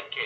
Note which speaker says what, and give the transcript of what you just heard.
Speaker 1: ಅದಕ್ಕೆ